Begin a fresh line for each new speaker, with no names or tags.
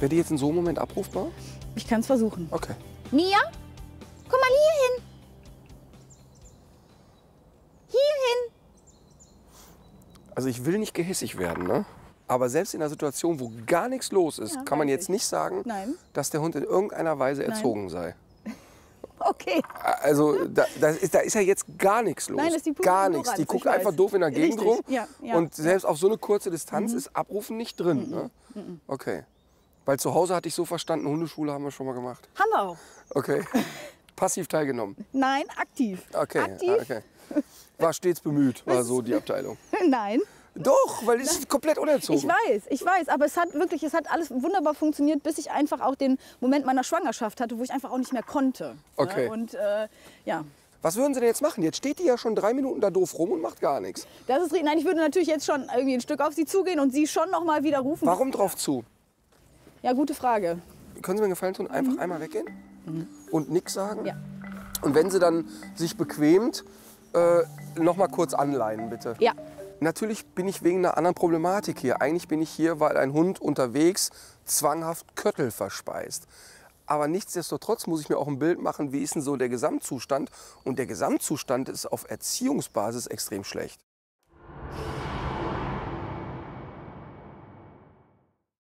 Wäre die jetzt in so einem Moment abrufbar?
Ich kann es versuchen.
Okay.
Mia, komm mal hier hin. Hier hin.
Also ich will nicht gehässig werden, ne? Aber selbst in einer Situation, wo gar nichts los ist,
Ja,
kann man
weiß
jetzt
ich.
nicht sagen,
Nein.
dass der Hund in irgendeiner Weise
Nein.
erzogen sei.
Okay.
Also da, ist, da ist ja jetzt gar nichts los.
Nein, das ist die pure
gar nichts. Die guckt
weiß.
einfach doof in der Gegend
Richtig,
rum.
ja, ja,
und selbst auf so eine kurze Distanz ist Abrufen nicht drin. Ne? Okay. Weil zu Hause hatte ich so verstanden, Hundeschule haben wir schon mal gemacht.
Haben wir auch.
Okay. Passiv teilgenommen.
Nein, aktiv.
Okay.
Aktiv?
ah, okay. War stets bemüht, war so die Abteilung.
Nein.
Doch, weil es ist komplett unerzogen.
Ich weiß, ich weiß, aber es hat wirklich, es hat alles wunderbar funktioniert, bis ich einfach auch den Moment meiner Schwangerschaft hatte, wo ich einfach auch nicht mehr konnte.
Okay.
Ne? Und äh, ja,
Was würden Sie denn jetzt machen? Jetzt steht die ja schon drei Minuten da doof rum und macht gar nichts.
das ist. Nein, ich würde natürlich jetzt schon irgendwie ein Stück auf sie zugehen und sie schon noch mal wieder rufen.
Warum drauf zu?
Ja, gute Frage.
Können Sie mir einen Gefallen tun? Einfach einmal weggehen und nichts sagen?
Mhm. Ja.
Und wenn sie dann sich bequemt, äh, noch mal kurz anleihen, bitte.
Ja.
Natürlich bin ich wegen einer anderen Problematik hier. Eigentlich bin ich hier, weil ein Hund unterwegs zwanghaft Köttel verspeist. Aber nichtsdestotrotz muss ich mir auch ein Bild machen, wie ist denn so der Gesamtzustand. Und der Gesamtzustand ist auf Erziehungsbasis extrem schlecht.